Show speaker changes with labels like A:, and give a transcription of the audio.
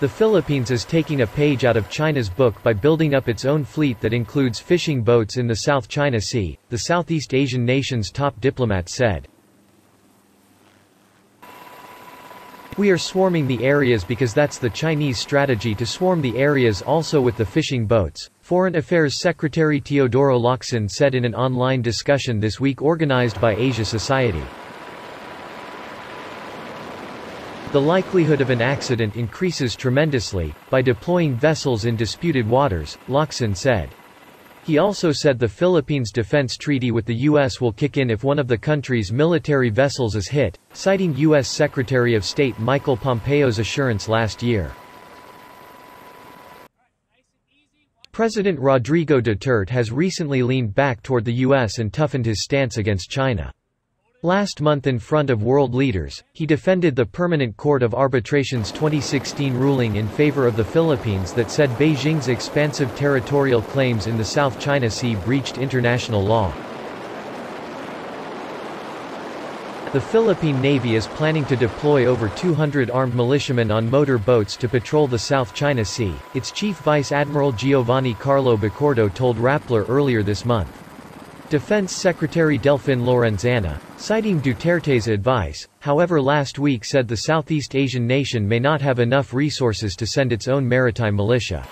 A: The Philippines is taking a page out of China's book by building up its own fleet that includes fishing boats in the South China Sea, the Southeast Asian nation's top diplomat said. We are swarming the areas because that's the Chinese strategy to swarm the areas also with the fishing boats, Foreign Affairs Secretary Teodoro Locsin said in an online discussion this week organized by Asia Society. The likelihood of an accident increases tremendously, by deploying vessels in disputed waters, Locsin said. He also said the Philippines defense treaty with the U.S. will kick in if one of the country's military vessels is hit, citing U.S. Secretary of State Michael Pompeo's assurance last year. President Rodrigo Duterte has recently leaned back toward the U.S. and toughened his stance against China. Last month in front of world leaders, he defended the Permanent Court of Arbitration's 2016 ruling in favor of the Philippines that said Beijing's expansive territorial claims in the South China Sea breached international law. The Philippine Navy is planning to deploy over 200 armed militiamen on motor boats to patrol the South China Sea, its Chief Vice Admiral Giovanni Carlo Bacordo told Rappler earlier this month. Defense Secretary Delfin Lorenzana, citing Duterte's advice, however last week said the Southeast Asian nation may not have enough resources to send its own maritime militia.